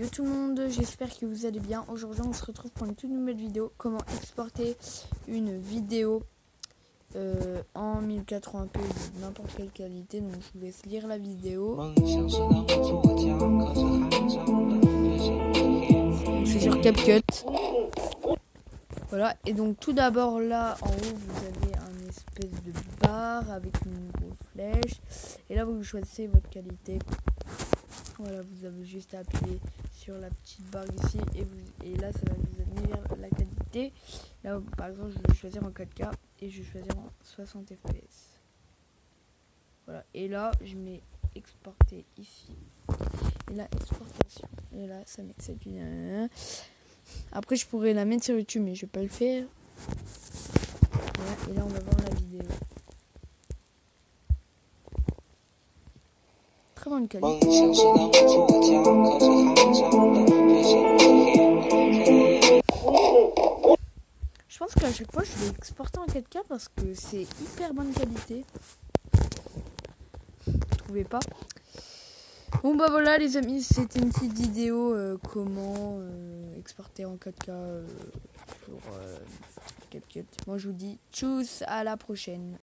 Yo tout le monde, j'espère que vous allez bien. Aujourd'hui, on se retrouve pour une toute nouvelle vidéo. Comment exporter une vidéo euh, en 1080p de n'importe quelle qualité. Donc, je vous laisse lire la vidéo. Suis sur CapCut. Voilà, et donc tout d'abord là en haut vous avez un espèce de barre avec une flèche. Et là vous choisissez votre qualité. Voilà, vous avez juste à appuyer sur la petite barre ici et, vous, et là ça va vous amener vers la qualité. Là par exemple je vais choisir en 4K et je vais choisir en 60 fps. Voilà, et là je mets exporter ici. Et là exportation. Et là ça met après, je pourrais la mettre sur YouTube, mais je vais pas le faire. Et là, on va voir la vidéo. Très bonne qualité. Je pense qu'à chaque fois, je vais exporter en 4K parce que c'est hyper bonne qualité. Vous trouvez pas? Bon bah voilà les amis, c'était une petite vidéo euh, comment euh, exporter en 4K euh, sur CapCut. Moi je vous dis tchuss, à la prochaine.